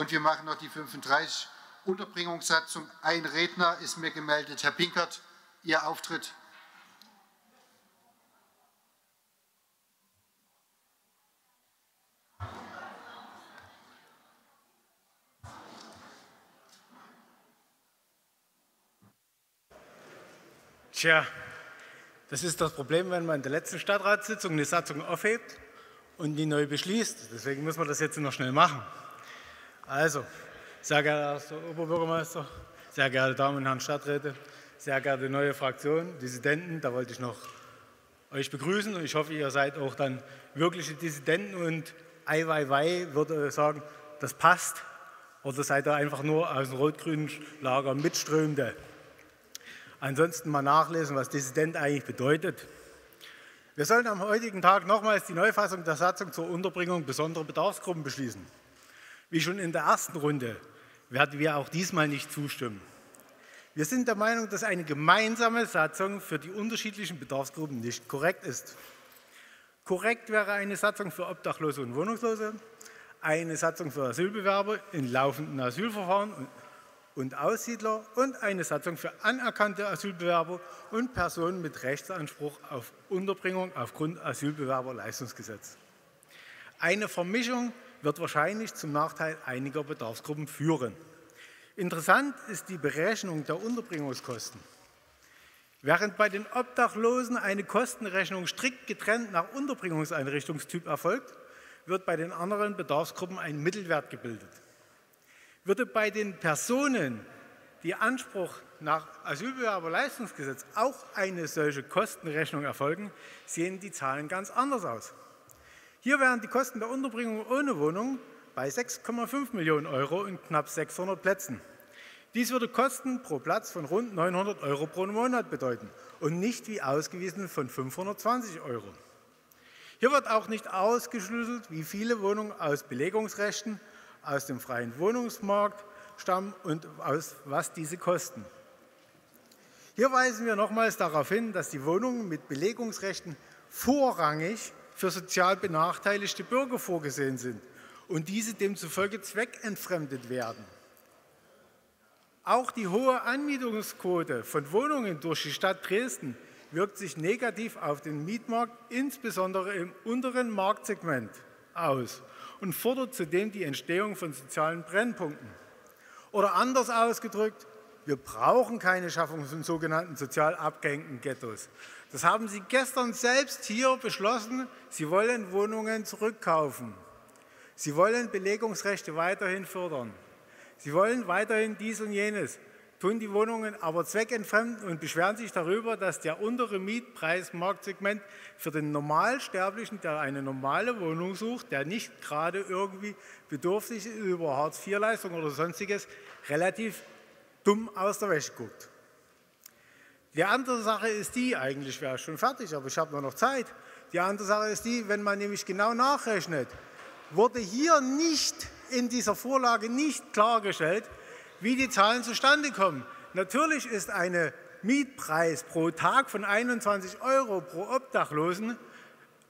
Und wir machen noch die 35 Unterbringungssatzung. Ein Redner ist mir gemeldet. Herr Pinkert, Ihr Auftritt. Tja, das ist das Problem, wenn man in der letzten Stadtratssitzung eine Satzung aufhebt und die neu beschließt. Deswegen müssen wir das jetzt noch schnell machen. Also, sehr geehrter Herr Oberbürgermeister, sehr geehrte Damen und Herren Stadträte, sehr geehrte neue Fraktion, Dissidenten, da wollte ich noch euch begrüßen und ich hoffe, ihr seid auch dann wirkliche Dissidenten und Eiweiwei würde sagen, das passt oder seid ihr einfach nur aus dem rot-grünen Lager Mitströmende. Ansonsten mal nachlesen, was Dissident eigentlich bedeutet. Wir sollen am heutigen Tag nochmals die Neufassung der Satzung zur Unterbringung besonderer Bedarfsgruppen beschließen. Wie schon in der ersten Runde werden wir auch diesmal nicht zustimmen. Wir sind der Meinung, dass eine gemeinsame Satzung für die unterschiedlichen Bedarfsgruppen nicht korrekt ist. Korrekt wäre eine Satzung für Obdachlose und Wohnungslose, eine Satzung für Asylbewerber in laufenden Asylverfahren und Aussiedler und eine Satzung für anerkannte Asylbewerber und Personen mit Rechtsanspruch auf Unterbringung aufgrund Asylbewerberleistungsgesetz. Eine Vermischung wird wahrscheinlich zum Nachteil einiger Bedarfsgruppen führen. Interessant ist die Berechnung der Unterbringungskosten. Während bei den Obdachlosen eine Kostenrechnung strikt getrennt nach Unterbringungseinrichtungstyp erfolgt, wird bei den anderen Bedarfsgruppen ein Mittelwert gebildet. Würde bei den Personen, die Anspruch nach Asylbewerberleistungsgesetz auch eine solche Kostenrechnung erfolgen, sehen die Zahlen ganz anders aus. Hier wären die Kosten der Unterbringung ohne Wohnung bei 6,5 Millionen Euro und knapp 600 Plätzen. Dies würde Kosten pro Platz von rund 900 Euro pro Monat bedeuten und nicht wie ausgewiesen von 520 Euro. Hier wird auch nicht ausgeschlüsselt, wie viele Wohnungen aus Belegungsrechten aus dem freien Wohnungsmarkt stammen und aus was diese kosten. Hier weisen wir nochmals darauf hin, dass die Wohnungen mit Belegungsrechten vorrangig für sozial benachteiligte Bürger vorgesehen sind und diese demzufolge zweckentfremdet werden. Auch die hohe Anmietungsquote von Wohnungen durch die Stadt Dresden wirkt sich negativ auf den Mietmarkt, insbesondere im unteren Marktsegment, aus und fordert zudem die Entstehung von sozialen Brennpunkten. Oder anders ausgedrückt, wir brauchen keine Schaffung von sogenannten sozial abgehängten Ghettos. Das haben Sie gestern selbst hier beschlossen. Sie wollen Wohnungen zurückkaufen. Sie wollen Belegungsrechte weiterhin fördern. Sie wollen weiterhin dies und jenes tun die Wohnungen aber zweckentfremden und beschweren sich darüber, dass der untere Mietpreismarktsegment für den Normalsterblichen, der eine normale Wohnung sucht, der nicht gerade irgendwie bedürftig ist über Hartz-IV-Leistung oder sonstiges, relativ dumm aus der Wäsche guckt. Die andere Sache ist die, eigentlich wäre ich schon fertig, aber ich habe nur noch Zeit. Die andere Sache ist die, wenn man nämlich genau nachrechnet, wurde hier nicht in dieser Vorlage nicht klargestellt, wie die Zahlen zustande kommen. Natürlich ist ein Mietpreis pro Tag von 21 Euro pro Obdachlosen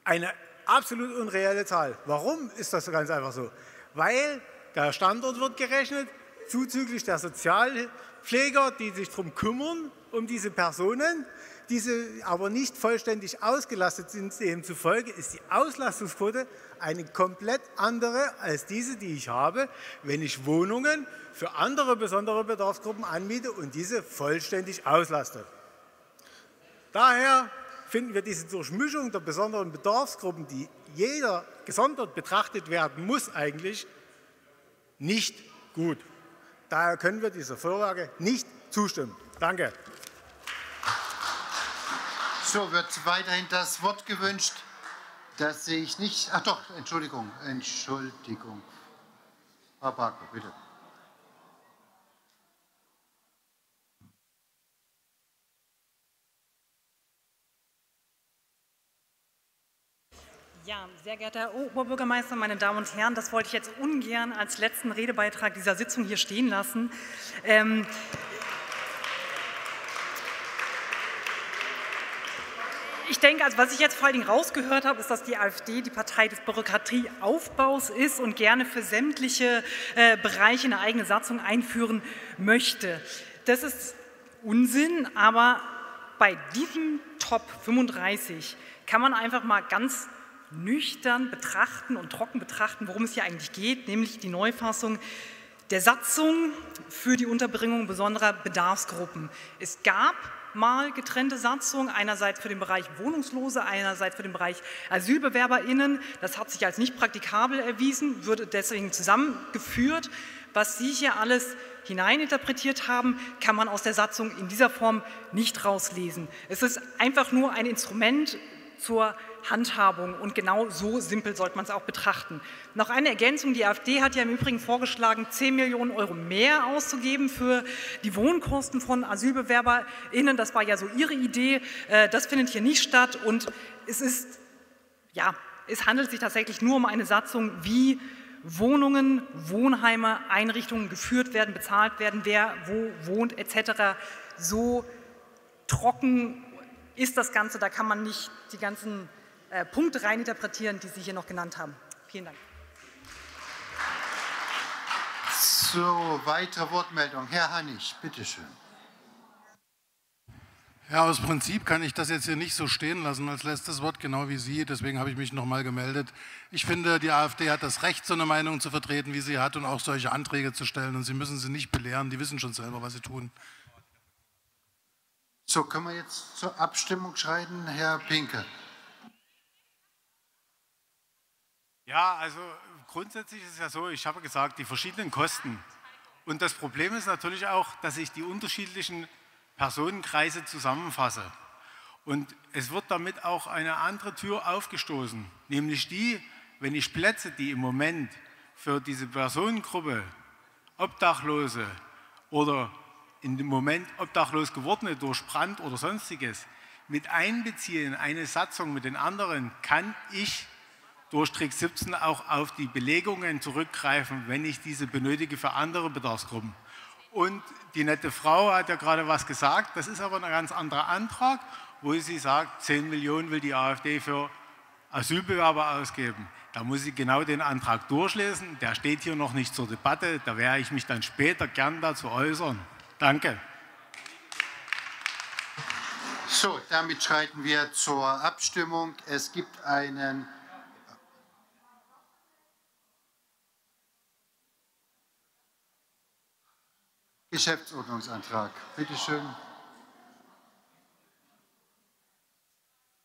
eine absolut unreelle Zahl. Warum ist das ganz einfach so? Weil der Standort wird gerechnet, zuzüglich der Sozialpfleger, die sich darum kümmern, um diese Personen, diese aber nicht vollständig ausgelastet sind. Demzufolge ist die Auslastungsquote eine komplett andere als diese, die ich habe, wenn ich Wohnungen für andere besondere Bedarfsgruppen anmiete und diese vollständig auslaste. Daher finden wir diese Durchmischung der besonderen Bedarfsgruppen, die jeder gesondert betrachtet werden muss, eigentlich nicht gut. Daher können wir dieser Vorlage nicht zustimmen. Danke. So wird weiterhin das Wort gewünscht. Das sehe ich nicht. Ach doch, Entschuldigung, Entschuldigung. Frau Barko, bitte. Ja, sehr geehrter Herr Oberbürgermeister, meine Damen und Herren, das wollte ich jetzt ungern als letzten Redebeitrag dieser Sitzung hier stehen lassen. Ähm, ich denke, also was ich jetzt vor allen Dingen rausgehört habe, ist, dass die AfD die Partei des Bürokratieaufbaus ist und gerne für sämtliche äh, Bereiche eine eigene Satzung einführen möchte. Das ist Unsinn, aber bei diesem Top 35 kann man einfach mal ganz nüchtern betrachten und trocken betrachten, worum es hier eigentlich geht, nämlich die Neufassung der Satzung für die Unterbringung besonderer Bedarfsgruppen. Es gab mal getrennte Satzungen, einerseits für den Bereich Wohnungslose, einerseits für den Bereich AsylbewerberInnen. Das hat sich als nicht praktikabel erwiesen, würde deswegen zusammengeführt. Was Sie hier alles hineininterpretiert haben, kann man aus der Satzung in dieser Form nicht rauslesen. Es ist einfach nur ein Instrument zur Handhabung und genau so simpel sollte man es auch betrachten. Noch eine Ergänzung, die AfD hat ja im Übrigen vorgeschlagen, 10 Millionen Euro mehr auszugeben für die Wohnkosten von AsylbewerberInnen. Das war ja so ihre Idee. Äh, das findet hier nicht statt und es ist, ja, es handelt sich tatsächlich nur um eine Satzung, wie Wohnungen, Wohnheime, Einrichtungen geführt werden, bezahlt werden, wer wo wohnt etc. So trocken ist das Ganze, da kann man nicht die ganzen äh, Punkte reininterpretieren, die Sie hier noch genannt haben. Vielen Dank. So, weitere Wortmeldung. Herr Hannig, bitteschön. Ja, aus Prinzip kann ich das jetzt hier nicht so stehen lassen als letztes Wort, genau wie Sie. Deswegen habe ich mich nochmal gemeldet. Ich finde, die AfD hat das Recht, so eine Meinung zu vertreten, wie sie hat und auch solche Anträge zu stellen. Und Sie müssen sie nicht belehren. Die wissen schon selber, was sie tun. So, können wir jetzt zur Abstimmung schreiten, Herr Pinke? Ja, also grundsätzlich ist es ja so, ich habe gesagt, die verschiedenen Kosten. Und das Problem ist natürlich auch, dass ich die unterschiedlichen Personenkreise zusammenfasse. Und es wird damit auch eine andere Tür aufgestoßen, nämlich die, wenn ich Plätze, die im Moment für diese Personengruppe Obdachlose oder in dem Moment obdachlos gewordene durch Brand oder sonstiges mit einbeziehe in eine Satzung mit den anderen, kann ich durch Trick 17 auch auf die Belegungen zurückgreifen, wenn ich diese benötige für andere Bedarfsgruppen. Und die nette Frau hat ja gerade was gesagt, das ist aber ein ganz anderer Antrag, wo sie sagt, 10 Millionen will die AfD für Asylbewerber ausgeben. Da muss ich genau den Antrag durchlesen, der steht hier noch nicht zur Debatte, da werde ich mich dann später gern dazu äußern. Danke. So, damit schreiten wir zur Abstimmung. Es gibt einen Geschäftsordnungsantrag. Bitte schön.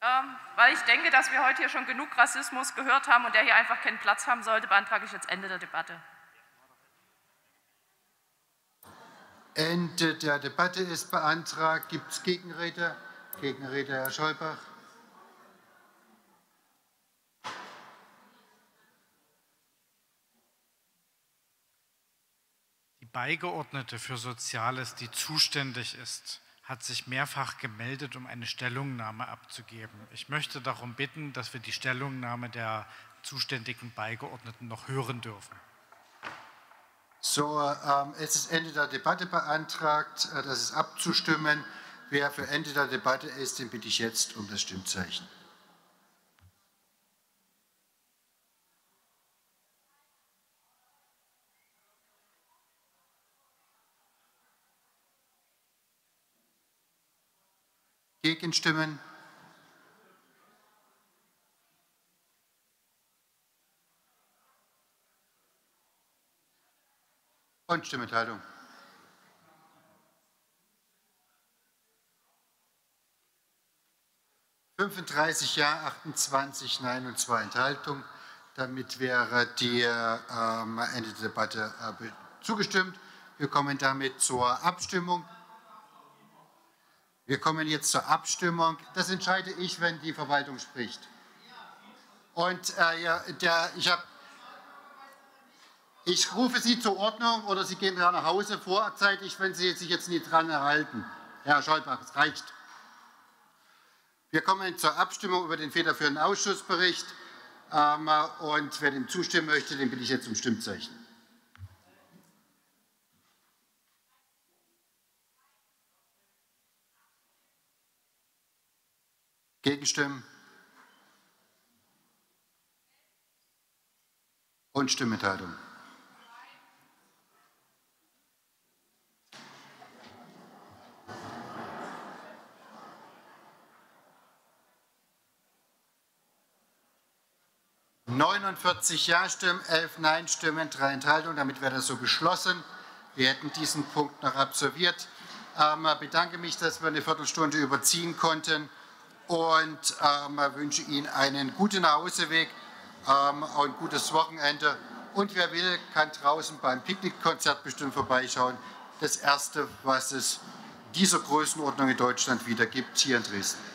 Ähm, weil ich denke, dass wir heute hier schon genug Rassismus gehört haben und der hier einfach keinen Platz haben sollte, beantrage ich jetzt Ende der Debatte. Ende der Debatte ist beantragt. Gibt es Gegenrede? Gegenrede, Herr Scholbach. Beigeordnete für Soziales, die zuständig ist, hat sich mehrfach gemeldet, um eine Stellungnahme abzugeben. Ich möchte darum bitten, dass wir die Stellungnahme der zuständigen Beigeordneten noch hören dürfen. So, ähm, es ist Ende der Debatte beantragt. Äh, das ist abzustimmen. Wer für Ende der Debatte ist, den bitte ich jetzt um das Stimmzeichen. Gegenstimmen? Und Stimmenthaltung. Fünfunddreißig Ja, 28 Nein und zwei Enthaltungen. Damit wäre die ähm, Ende der Debatte äh, zugestimmt. Wir kommen damit zur Abstimmung. Wir kommen jetzt zur Abstimmung. Das entscheide ich, wenn die Verwaltung spricht. Und äh, ja, der, ich, hab, ich rufe Sie zur Ordnung oder Sie gehen nach Hause vorzeitig, wenn Sie sich jetzt nicht dran erhalten. Herr Scholbach, es reicht. Wir kommen zur Abstimmung über den federführenden Ausschussbericht. Ähm, und wer dem zustimmen möchte, den bitte ich jetzt um Stimmzeichen. Gegenstimmen? Und Stimmenthaltung. Neunundvierzig Ja-Stimmen, elf Nein-Stimmen, drei Enthaltungen. Damit wäre das so beschlossen. Wir hätten diesen Punkt noch absolviert. Ähm, ich bedanke mich, dass wir eine Viertelstunde überziehen konnten und ähm, wünsche Ihnen einen guten Nachhauseweg, ähm, ein gutes Wochenende. Und wer will, kann draußen beim Picknickkonzert bestimmt vorbeischauen. Das erste, was es dieser Größenordnung in Deutschland wieder gibt, hier in Dresden.